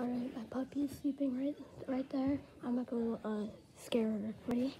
Alright, my puppy is sleeping right right there. I'm gonna uh, scare her. Ready?